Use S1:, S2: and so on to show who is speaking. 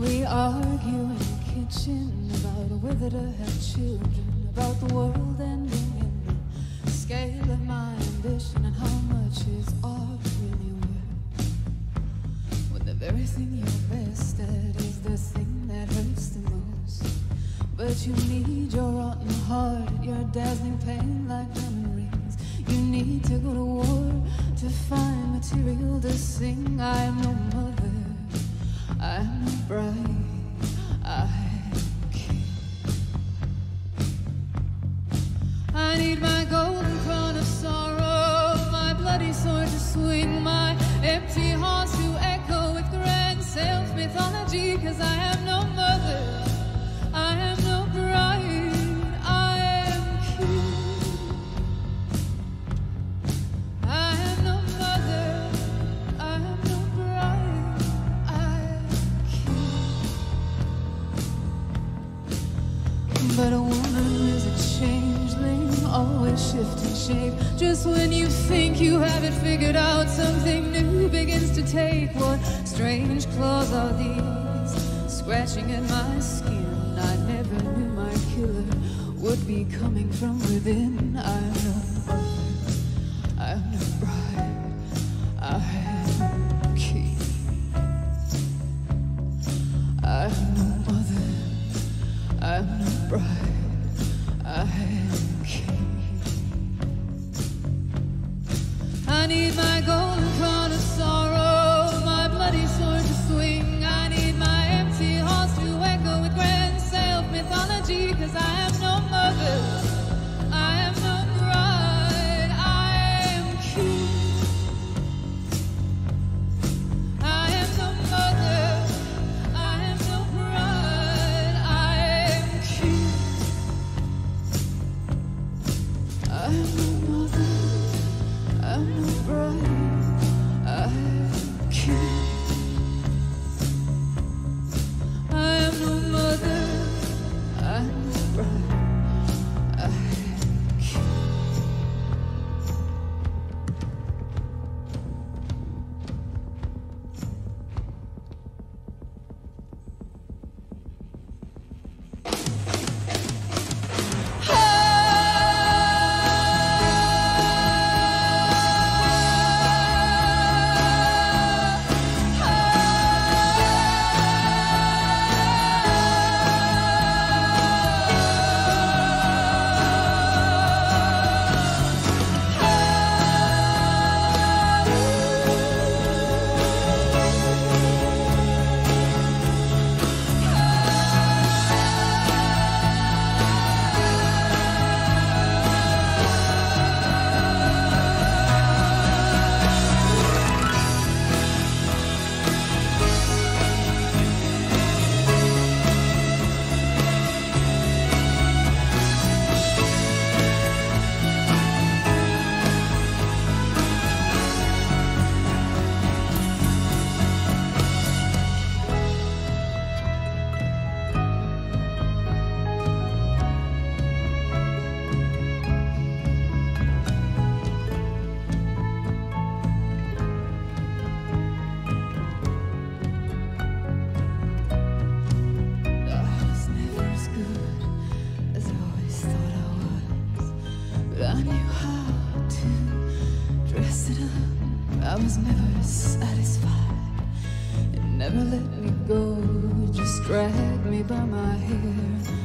S1: We argue in the kitchen about whether to have children, about the world ending in the scale of my ambition and how much is art really worth. When the very thing you're best at is the thing that hurts the most. But you need your rotten heart, your dazzling pain like diamond rings. You need to go to war to find material to sing. I'm But a woman is a changeling, always shifting shape. Just when you think you have it figured out, something new begins to take. What strange claws are these? Scratching at my skin. I never knew my killer would be coming from within. No mother, I'm no bride, I am king. I'm no mother. I'm no bride, I am king. I need my golden I am no mother, I am no bride, Dress it up. I was never satisfied. It never let me go. Just dragged me by my hair.